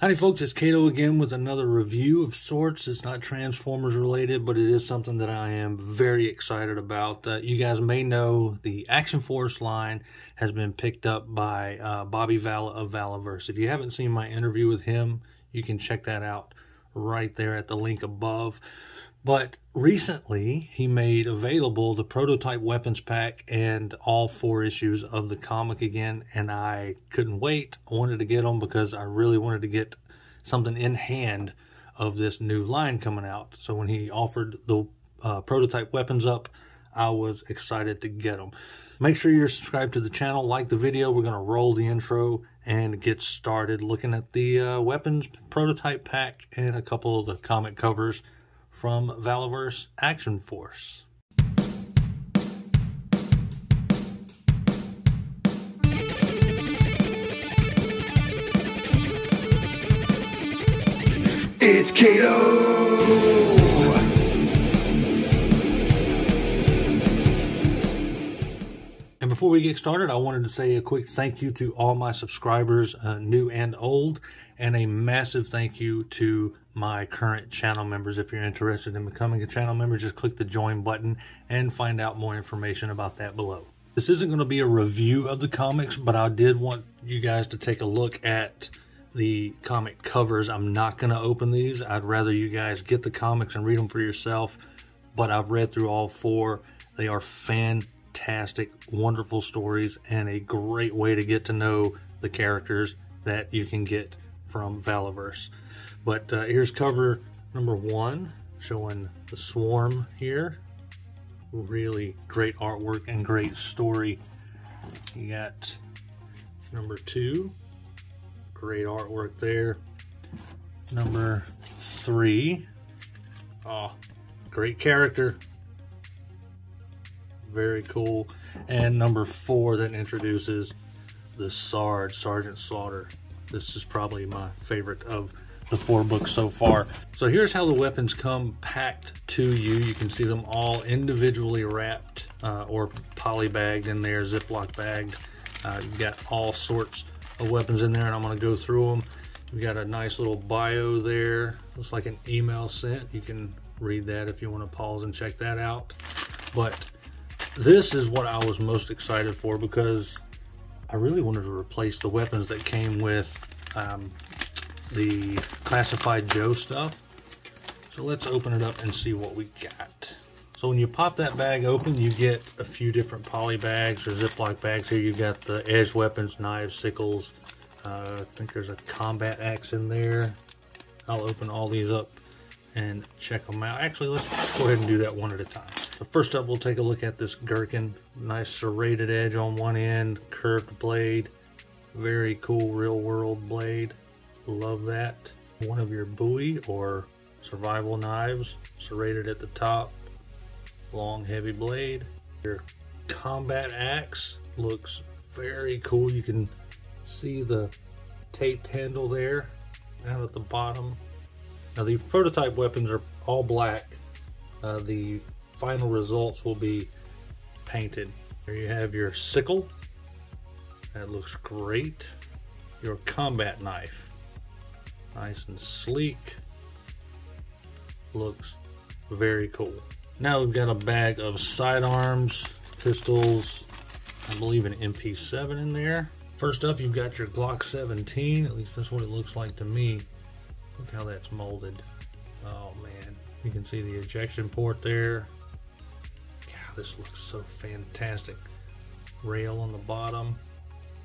Howdy folks, it's Kato again with another review of sorts. It's not Transformers related, but it is something that I am very excited about. Uh, you guys may know the Action Force line has been picked up by uh, Bobby Vala of Valaverse. If you haven't seen my interview with him, you can check that out right there at the link above. But recently, he made available the prototype weapons pack and all four issues of the comic again, and I couldn't wait. I wanted to get them because I really wanted to get something in hand of this new line coming out. So when he offered the uh, prototype weapons up, I was excited to get them. Make sure you're subscribed to the channel, like the video. We're going to roll the intro and get started looking at the uh, weapons prototype pack and a couple of the comic covers from Valaverse Action Force. It's Kato! And before we get started, I wanted to say a quick thank you to all my subscribers, uh, new and old, and a massive thank you to my current channel members. If you're interested in becoming a channel member, just click the join button and find out more information about that below. This isn't going to be a review of the comics, but I did want you guys to take a look at the comic covers. I'm not going to open these. I'd rather you guys get the comics and read them for yourself, but I've read through all four. They are fantastic wonderful stories and a great way to get to know the characters that you can get from Valaverse. But uh, here's cover number one, showing the swarm here. Really great artwork and great story. You got number two, great artwork there. Number three, oh, great character, very cool. And number four that introduces the Sarge, Sergeant Slaughter. This is probably my favorite of the four books so far. So here's how the weapons come packed to you. You can see them all individually wrapped uh, or polybagged in there, Ziploc bagged. Uh, you've got all sorts of weapons in there and I'm gonna go through them. We've got a nice little bio there. Looks like an email sent. You can read that if you wanna pause and check that out. But this is what I was most excited for because I really wanted to replace the weapons that came with um, the classified Joe stuff. So let's open it up and see what we got. So when you pop that bag open, you get a few different poly bags or Ziploc bags. Here you've got the edge weapons, knives, sickles. Uh, I think there's a combat axe in there. I'll open all these up and check them out. Actually, let's go ahead and do that one at a time. So first up, we'll take a look at this gherkin. Nice serrated edge on one end, curved blade. Very cool real world blade. Love that. One of your Bowie or survival knives, serrated at the top. Long heavy blade. Your combat axe looks very cool. You can see the taped handle there down at the bottom. Now the prototype weapons are all black. Uh, the final results will be painted. Here you have your sickle. That looks great. Your combat knife. Nice and sleek. Looks very cool. Now we've got a bag of sidearms, pistols, I believe an MP7 in there. First up, you've got your Glock 17. At least that's what it looks like to me. Look how that's molded. Oh man. You can see the ejection port there this looks so fantastic. Rail on the bottom.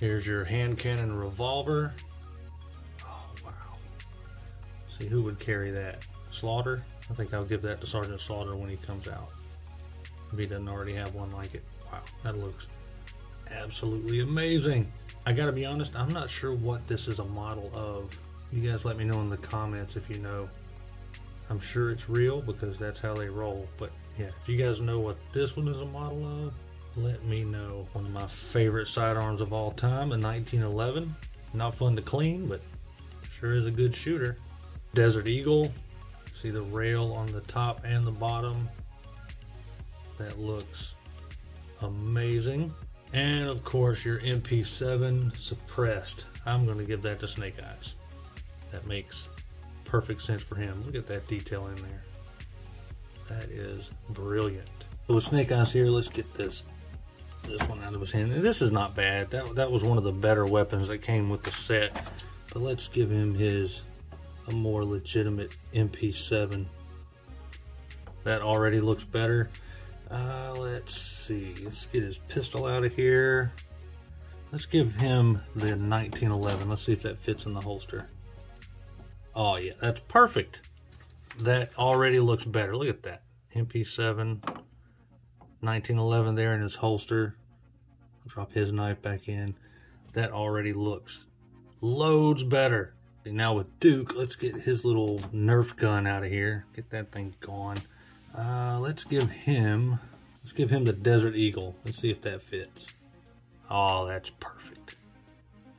Here's your hand cannon revolver. Oh, wow. See, who would carry that? Slaughter? I think I'll give that to Sergeant Slaughter when he comes out. If he doesn't already have one like it. Wow, that looks absolutely amazing. I gotta be honest, I'm not sure what this is a model of. You guys let me know in the comments if you know. I'm sure it's real because that's how they roll, but yeah, if you guys know what this one is a model of, let me know. One of my favorite sidearms of all time, a 1911. Not fun to clean, but sure is a good shooter. Desert Eagle. See the rail on the top and the bottom. That looks amazing. And of course, your MP7 suppressed. I'm going to give that to Snake Eyes. that makes perfect sense for him. Look at that detail in there. That is brilliant. So with Snake Eyes here, let's get this this one out of his hand. And this is not bad. That, that was one of the better weapons that came with the set. But let's give him his a more legitimate MP7. That already looks better. Uh, let's see. Let's get his pistol out of here. Let's give him the 1911. Let's see if that fits in the holster. Oh yeah, that's perfect. That already looks better. Look at that. MP7, 1911 there in his holster. Drop his knife back in. That already looks loads better. And now with Duke, let's get his little Nerf gun out of here. Get that thing gone. Uh, let's give him, let's give him the Desert Eagle. Let's see if that fits. Oh, that's perfect.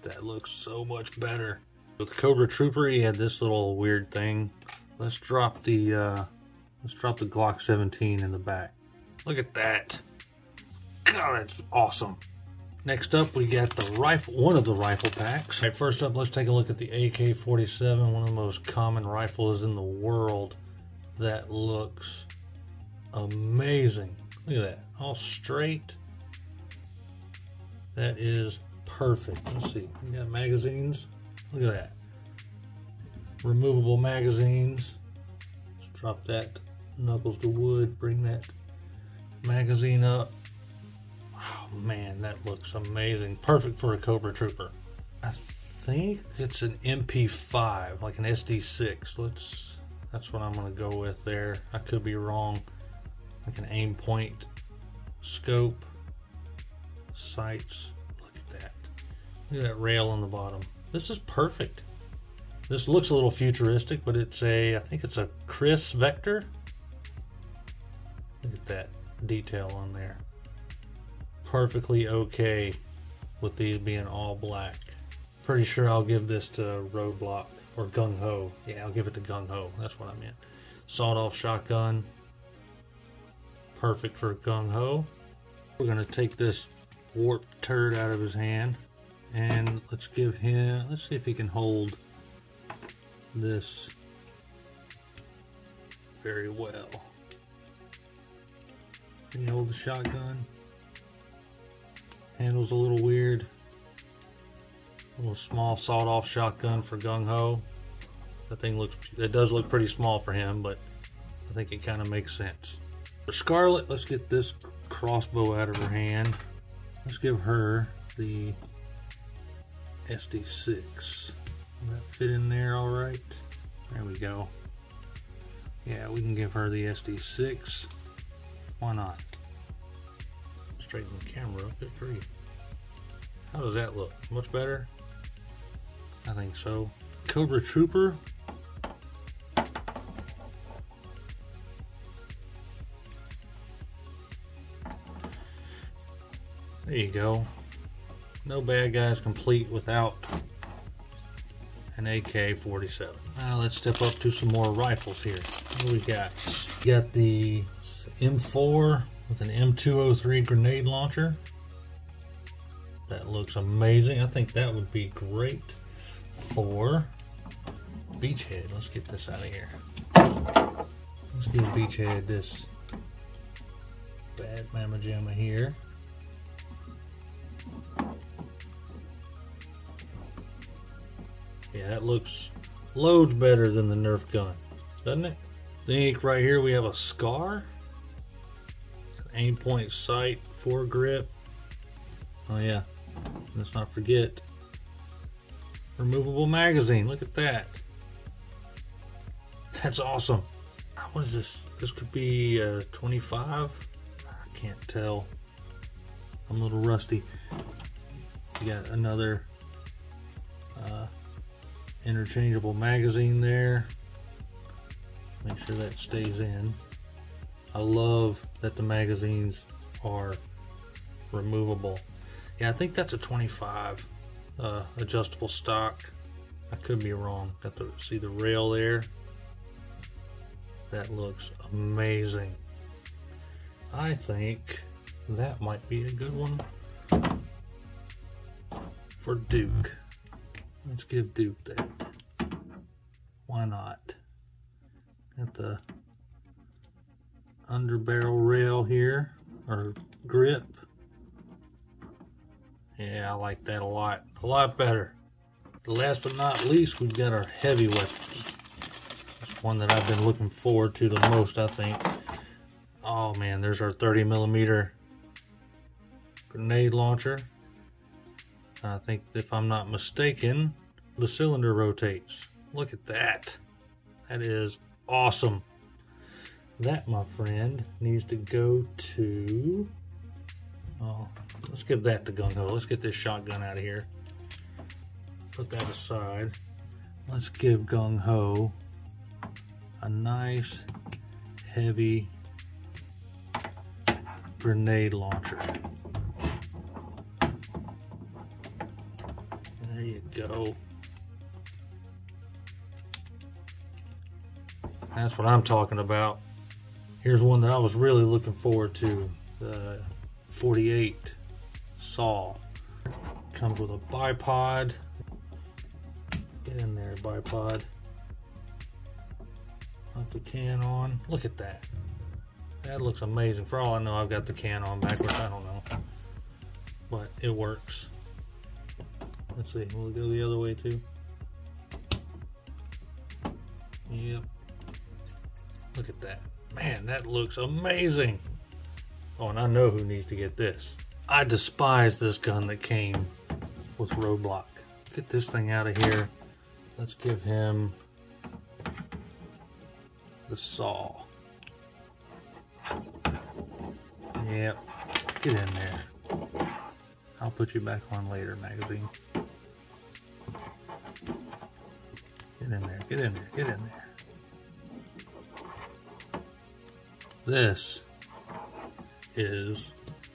That looks so much better. With Cobra Trooper, he had this little weird thing. Let's drop the, uh, let's drop the Glock 17 in the back. Look at that. God, that's awesome. Next up, we got the rifle, one of the rifle packs. All right, first up, let's take a look at the AK-47, one of the most common rifles in the world. That looks amazing. Look at that, all straight. That is perfect. Let's see, we got magazines. Look at that. Removable magazines. Let's drop that knuckles to wood, bring that magazine up. Oh man, that looks amazing. Perfect for a Cobra Trooper. I think it's an MP5, like an SD6. Let's. That's what I'm gonna go with there. I could be wrong. Like an aim point scope, sights. Look at that. Look at that rail on the bottom. This is perfect. This looks a little futuristic, but it's a, I think it's a Kriss Vector. Look at that detail on there. Perfectly okay with these being all black. Pretty sure I'll give this to Roadblock or Gung Ho. Yeah, I'll give it to Gung Ho. That's what I meant. Sawed off shotgun. Perfect for Gung Ho. We're gonna take this warped turd out of his hand and let's give him, let's see if he can hold this very well. Can you hold the shotgun? Handle's a little weird. A little small sawed-off shotgun for Gung Ho. That thing looks, it does look pretty small for him, but I think it kind of makes sense. For Scarlet, let's get this crossbow out of her hand. Let's give her the SD6. That fit in there all right? There we go. Yeah, we can give her the SD6. Why not? Straighten the camera up, good grief. How does that look? Much better? I think so. Cobra Trooper. There you go. No bad guys complete without an AK-47. Now let's step up to some more rifles here. What we got? We got the M4 with an M203 grenade launcher. That looks amazing. I think that would be great for Beachhead. Let's get this out of here. Let's give Beachhead this bad mama jamma here. Yeah, that looks loads better than the Nerf gun, doesn't it? Think right here we have a SCAR. Aim point sight, foregrip. Oh yeah, let's not forget. Removable magazine, look at that. That's awesome. What is this? This could be uh, 25? I can't tell. I'm a little rusty. We got another interchangeable magazine there. Make sure that stays in. I love that the magazines are removable. Yeah, I think that's a 25 uh, adjustable stock. I could be wrong. Got to see the rail there. That looks amazing. I think that might be a good one for Duke. Let's give Duke that. Why not? Got the under barrel rail here, or grip. Yeah, I like that a lot. A lot better. Last but not least, we've got our heavy weapons. It's one that I've been looking forward to the most, I think. Oh man, there's our 30 millimeter grenade launcher. I think if I'm not mistaken, the cylinder rotates. Look at that. That is awesome. That, my friend, needs to go to... Oh, let's give that to Gung Ho. Let's get this shotgun out of here. Put that aside. Let's give Gung Ho a nice, heavy grenade launcher. There you go. That's what I'm talking about. Here's one that I was really looking forward to. The 48 saw. Comes with a bipod. Get in there, bipod. Put the can on. Look at that. That looks amazing. For all I know, I've got the can on backwards. I don't know. But it works. Let's see. Will it go the other way too? Yep. Look at that. Man, that looks amazing. Oh, and I know who needs to get this. I despise this gun that came with Roadblock. Get this thing out of here. Let's give him the saw. Yep, get in there. I'll put you back on later, magazine. Get in there, get in there. This is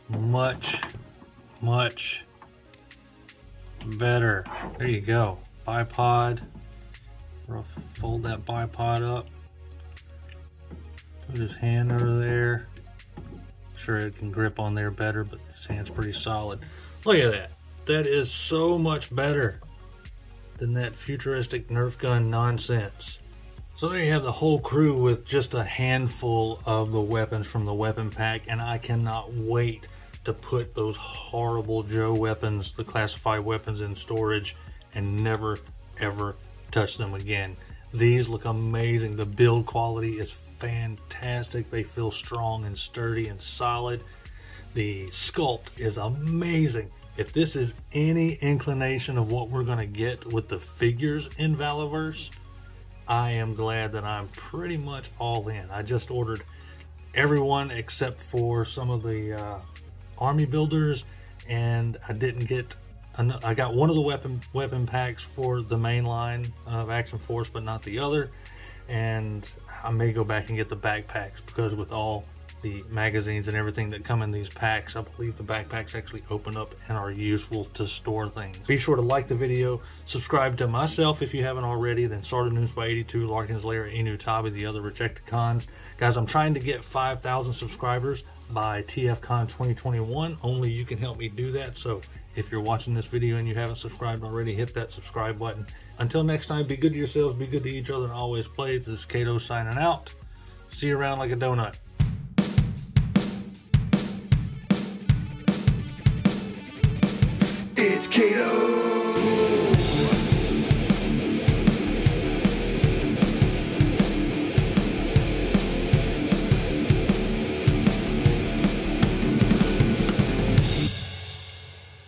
much, much better. There you go. Bipod. Fold that bipod up. Put his hand over there. Sure it can grip on there better, but his hand's pretty solid. Look at that. That is so much better than that futuristic Nerf gun nonsense. So there you have the whole crew with just a handful of the weapons from the weapon pack, and I cannot wait to put those horrible Joe weapons, the classified weapons in storage, and never ever touch them again. These look amazing. The build quality is fantastic. They feel strong and sturdy and solid. The sculpt is amazing. If this is any inclination of what we're going to get with the figures in Valaverse, I am glad that I'm pretty much all in. I just ordered everyone except for some of the uh, army builders and I didn't get I got one of the weapon weapon packs for the main line of Action Force but not the other and I may go back and get the backpacks because with all the magazines and everything that come in these packs, I believe the backpacks actually open up and are useful to store things. Be sure to like the video, subscribe to myself if you haven't already, then Sardo News by 82, Larkin's Lair, Enewtabie, the other Rejecticons. Guys, I'm trying to get 5,000 subscribers by TFCon 2021. Only you can help me do that, so if you're watching this video and you haven't subscribed already, hit that subscribe button. Until next time, be good to yourselves, be good to each other, and always play. This is Kato signing out. See you around like a donut. Kato.